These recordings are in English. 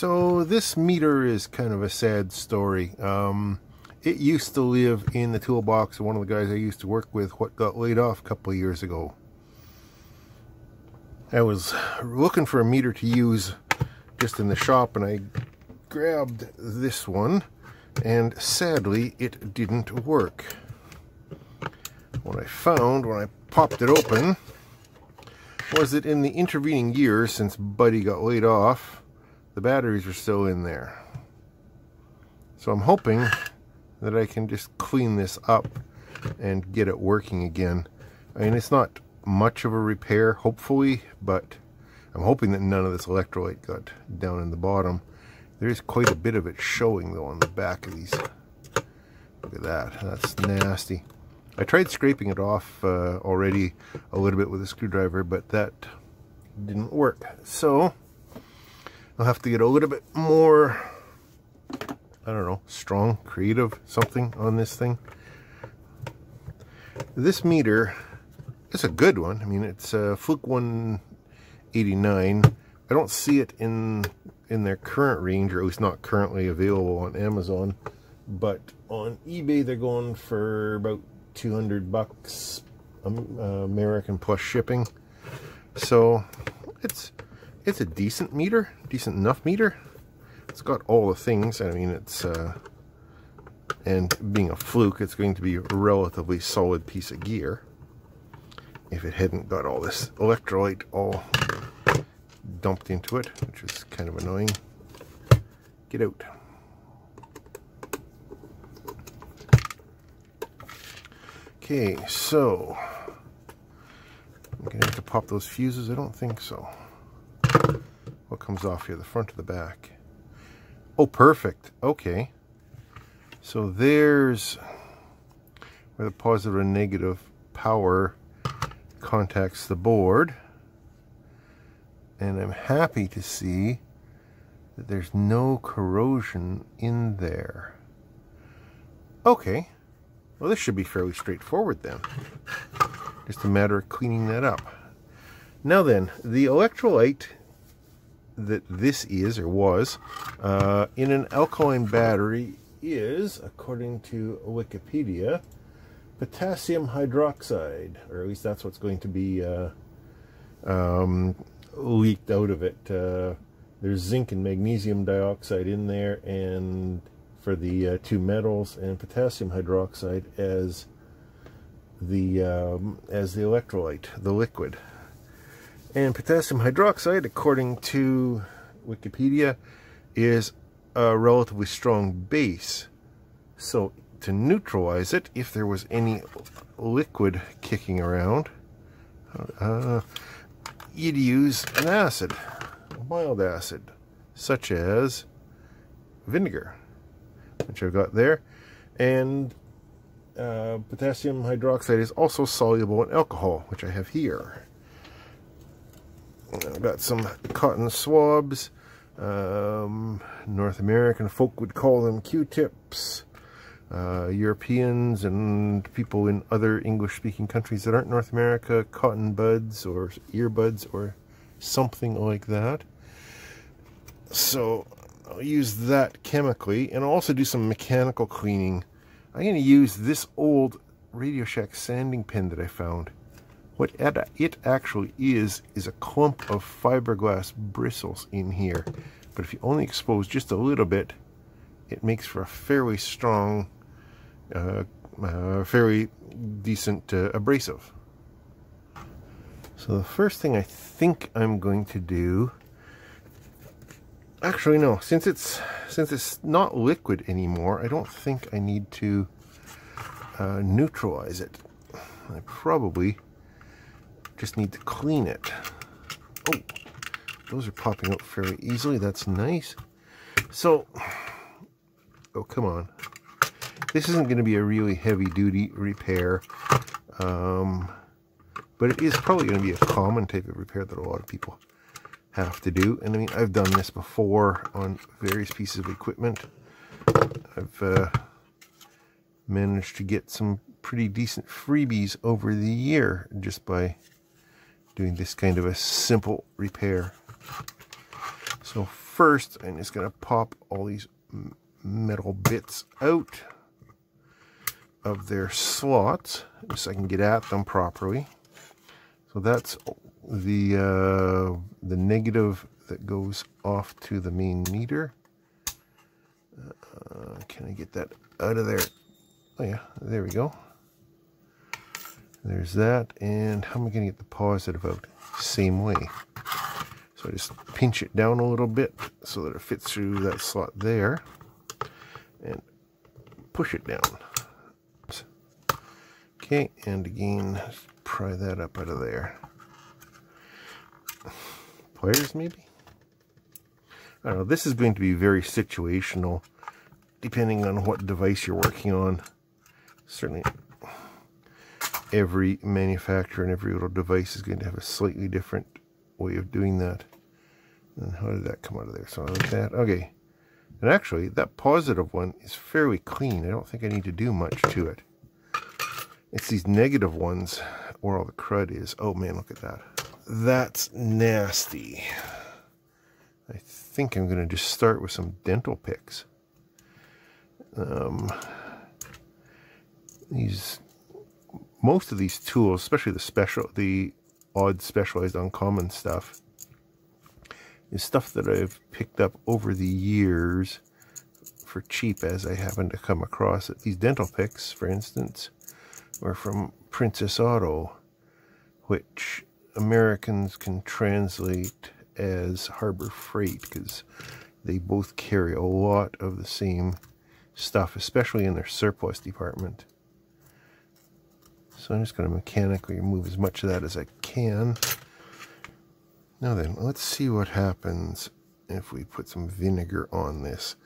So this meter is kind of a sad story. Um, it used to live in the toolbox of one of the guys I used to work with what got laid off a couple of years ago. I was looking for a meter to use just in the shop and I grabbed this one and sadly it didn't work. What I found when I popped it open was that in the intervening years since Buddy got laid off, the batteries are still in there. So I'm hoping that I can just clean this up and get it working again. I mean, it's not much of a repair, hopefully, but I'm hoping that none of this electrolyte got down in the bottom. There's quite a bit of it showing, though, on the back of these. Look at that. That's nasty. I tried scraping it off uh, already a little bit with a screwdriver, but that didn't work. So, I'll have to get a little bit more, I don't know, strong, creative, something on this thing. This meter is a good one. I mean, it's a Fluke 189. I don't see it in in their current range, or at least not currently available on Amazon. But on eBay, they're going for about 200 bucks um, uh, American plus shipping. So it's it's a decent meter, decent enough meter. It's got all the things. I mean, it's uh, and being a fluke, it's going to be a relatively solid piece of gear. If it hadn't got all this electrolyte all dumped into it, which is kind of annoying. Get out. Okay, so I'm gonna have to pop those fuses. I don't think so. Comes off here, the front or the back? Oh, perfect. Okay. So there's where the positive and negative power contacts the board. And I'm happy to see that there's no corrosion in there. Okay. Well, this should be fairly straightforward then. Just a matter of cleaning that up. Now then, the electrolyte that this is, or was, uh, in an alkaline battery is, according to Wikipedia, potassium hydroxide, or at least that's what's going to be uh, um, leaked out of it. Uh, there's zinc and magnesium dioxide in there, and for the uh, two metals and potassium hydroxide as the um, as the electrolyte, the liquid. And potassium hydroxide, according to Wikipedia, is a relatively strong base. So to neutralize it, if there was any liquid kicking around, uh, you'd use an acid, a mild acid, such as vinegar which I've got there. And uh, potassium hydroxide is also soluble in alcohol, which I have here. I've got some cotton swabs. Um, North American folk would call them Q-tips. Uh, Europeans and people in other English-speaking countries that aren't North America, cotton buds or earbuds or something like that. So I'll use that chemically and I'll also do some mechanical cleaning. I'm going to use this old Radio Shack sanding pen that I found. What it actually is, is a clump of fiberglass bristles in here. But if you only expose just a little bit, it makes for a fairly strong, uh, uh, fairly decent uh, abrasive. So the first thing I think I'm going to do actually no since it's since it's not liquid anymore I don't think I need to uh, neutralize it I probably just need to clean it oh those are popping out fairly easily that's nice so oh come on this isn't going to be a really heavy duty repair um, but it is probably going to be a common type of repair that a lot of people have to do. And I mean, I've done this before on various pieces of equipment. I've uh, managed to get some pretty decent freebies over the year just by doing this kind of a simple repair. So first, I'm just going to pop all these metal bits out of their slots so I can get at them properly. So that's the uh, the negative that goes off to the main meter. Uh, can I get that out of there? Oh yeah, there we go. There's that. And how am I going to get the positive out? Same way. So I just pinch it down a little bit so that it fits through that slot there. And push it down. Okay, and again, pry that up out of there. Pliers, maybe? I don't know. This is going to be very situational, depending on what device you're working on. Certainly, every manufacturer and every little device is going to have a slightly different way of doing that. And how did that come out of there? So like that. Okay. And actually, that positive one is fairly clean. I don't think I need to do much to it. It's these negative ones where all the crud is. Oh man, look at that. That's nasty. I think I'm going to just start with some dental picks. Um, these most of these tools, especially the special, the odd specialized uncommon stuff, is stuff that I've picked up over the years for cheap as I happen to come across it. These dental picks, for instance, were from Princess Auto, which Americans can translate as Harbor Freight because they both carry a lot of the same stuff, especially in their surplus department. So I'm just going to mechanically remove as much of that as I can. Now then, let's see what happens if we put some vinegar on this.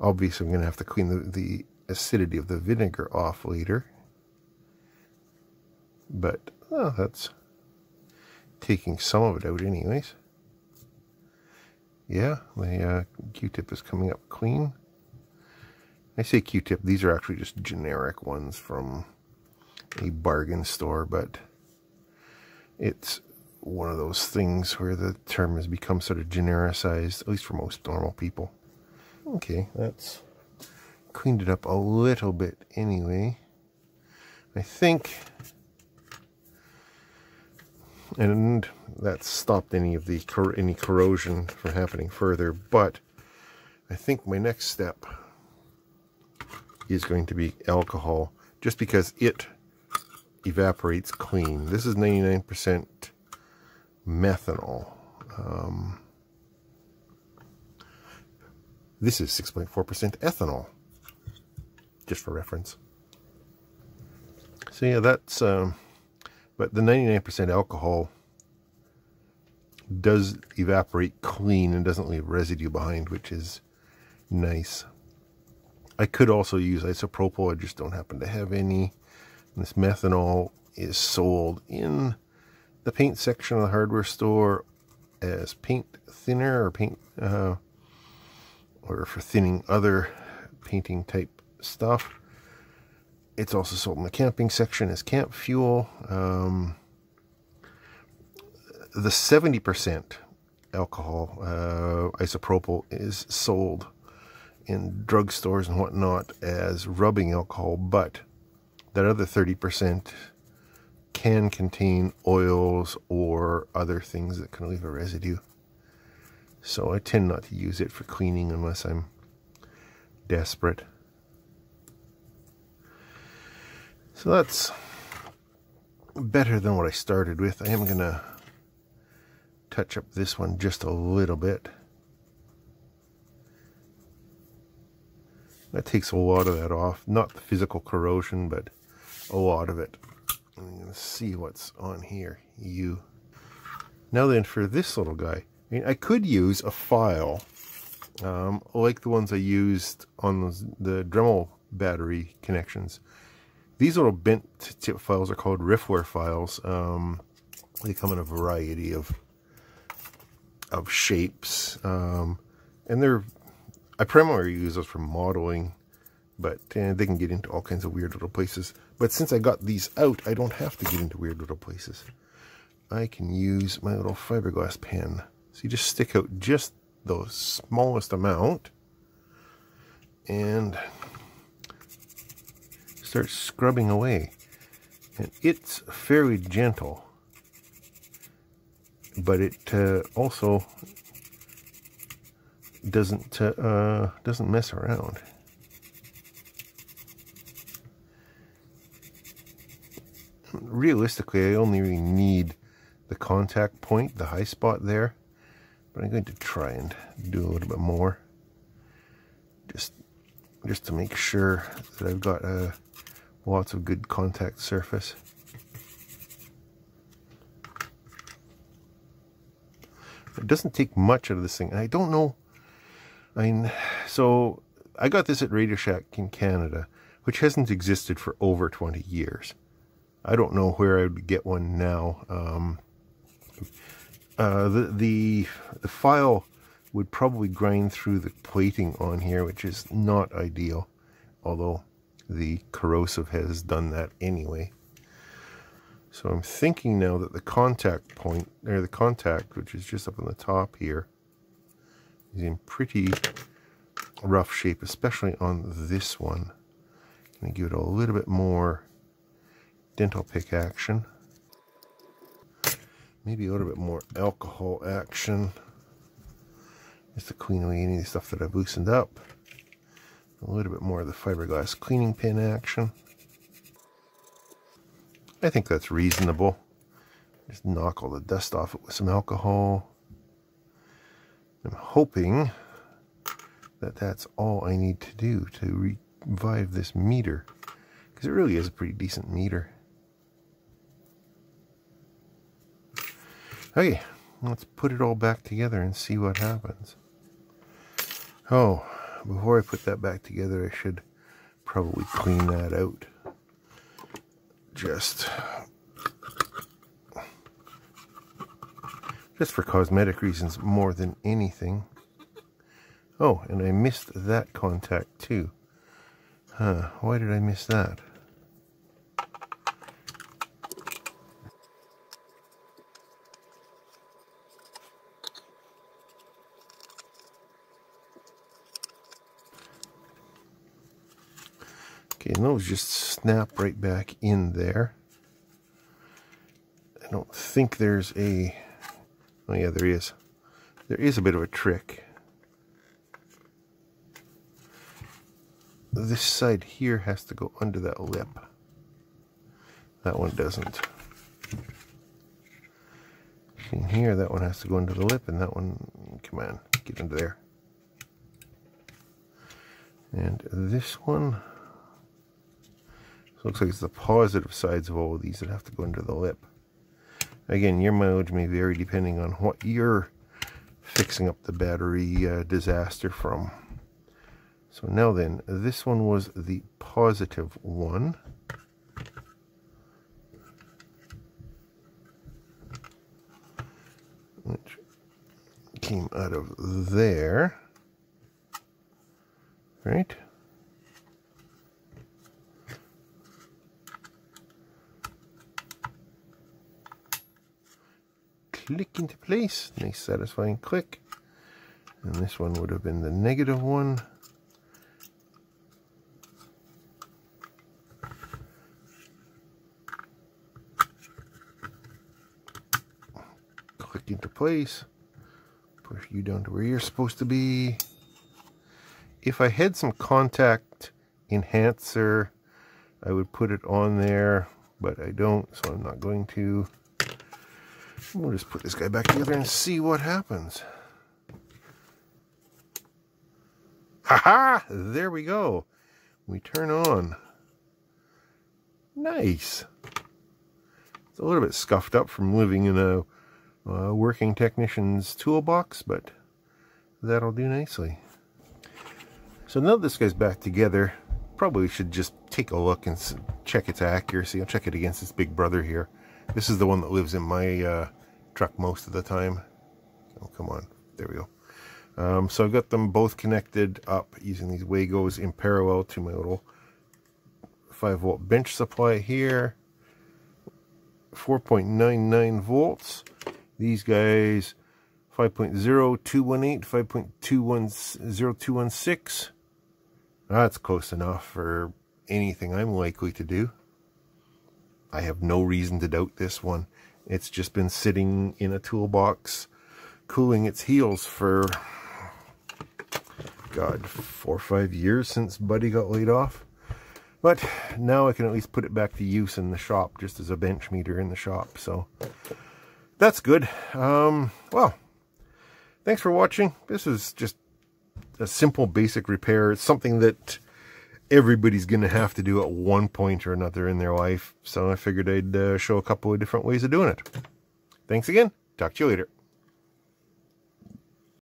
Obviously, I'm going to have to clean the, the acidity of the vinegar off later. But, that's taking some of it out anyways. Yeah, the uh, Q-tip is coming up clean. I say Q-tip, these are actually just generic ones from a bargain store, but it's one of those things where the term has become sort of genericized, at least for most normal people. Okay, that's cleaned it up a little bit anyway. I think, and that stopped any of the any corrosion from happening further. But I think my next step is going to be alcohol, just because it evaporates clean. This is 99% methanol. Um, this is 6.4% ethanol, just for reference. So yeah, that's, um, but the 99% alcohol does evaporate clean and doesn't leave residue behind, which is nice. I could also use isopropyl, I just don't happen to have any. This methanol is sold in the paint section of the hardware store as paint thinner or paint uh, or for thinning other painting type stuff. It's also sold in the camping section as camp fuel. Um, the 70% alcohol uh, isopropyl is sold in drugstores and whatnot as rubbing alcohol, but that other 30% can contain oils or other things that can leave a residue. So I tend not to use it for cleaning unless I'm desperate. So that's better than what I started with. I am going to touch up this one just a little bit. That takes a lot of that off. Not the physical corrosion, but a lot of it. I'm going to see what's on here. You. Now then, for this little guy, I mean, I could use a file um, like the ones I used on those, the Dremel battery connections. These little bent tip files are called Riffler files. Um, they come in a variety of of shapes, um, and they're I primarily use those for modeling but uh, they can get into all kinds of weird little places. But since I got these out, I don't have to get into weird little places. I can use my little fiberglass pen. So you just stick out just the smallest amount and start scrubbing away. And it's fairly gentle, but it uh, also doesn't uh, doesn't mess around. Realistically, I only really need the contact point, the high spot there, but I'm going to try and do a little bit more, just just to make sure that I've got uh, lots of good contact surface. It doesn't take much out of this thing. I don't know I mean, so I got this at Radio Shack in Canada, which hasn't existed for over 20 years. I don't know where I would get one now. Um, uh, the, the, the file would probably grind through the plating on here, which is not ideal, although the corrosive has done that anyway. So I'm thinking now that the contact point, or the contact, which is just up on the top here, is in pretty rough shape, especially on this one. Gonna give it a little bit more dental pick action. Maybe a little bit more alcohol action. Just to clean away any of the stuff that I've loosened up. A little bit more of the fiberglass cleaning pin action. I think that's reasonable. Just knock all the dust off it with some alcohol. I'm hoping that that's all I need to do to revive this meter. Because it really is a pretty decent meter. Okay, let's put it all back together and see what happens. Oh, before I put that back together, I should probably clean that out. Just just for cosmetic reasons more than anything. Oh, and I missed that contact too. Huh, why did I miss that? Okay, and those just snap right back in there. I don't think there's a Oh yeah, there is. There is a bit of a trick. This side here has to go under that lip. That one doesn't. In here, that one has to go under the lip, and that one, come on, get into there. And this one, looks like it's the positive sides of all of these that have to go under the lip. Again, your mileage may vary depending on what you're fixing up the battery uh, disaster from. So now then, this one was the positive one. Which came out of there. Right? Click into place. Nice satisfying click. And this one would have been the negative one. Click into place. Push you down to where you're supposed to be. If I had some contact enhancer, I would put it on there, but I don't, so I'm not going to. We'll just put this guy back together and see what happens. Haha! -ha! There we go. We turn on. Nice. It's a little bit scuffed up from living in a uh, working technician's toolbox, but that'll do nicely. So now this guy's back together, probably should just take a look and check its accuracy. I'll check it against its big brother here. This is the one that lives in my uh, truck most of the time. Oh, come on. There we go. Um, so I've got them both connected up using these Wagos in parallel to my little 5 volt bench supply here. 4.99 volts. These guys 5.0218, 5.210.216. That's close enough for anything I'm likely to do. I have no reason to doubt this one. It's just been sitting in a toolbox, cooling its heels for, God, four or five years since Buddy got laid off. But now I can at least put it back to use in the shop, just as a bench meter in the shop. So that's good. Um, well, thanks for watching. This is just a simple, basic repair. It's something that everybody's going to have to do at one point or another in their life. So I figured I'd uh, show a couple of different ways of doing it. Thanks again. Talk to you later.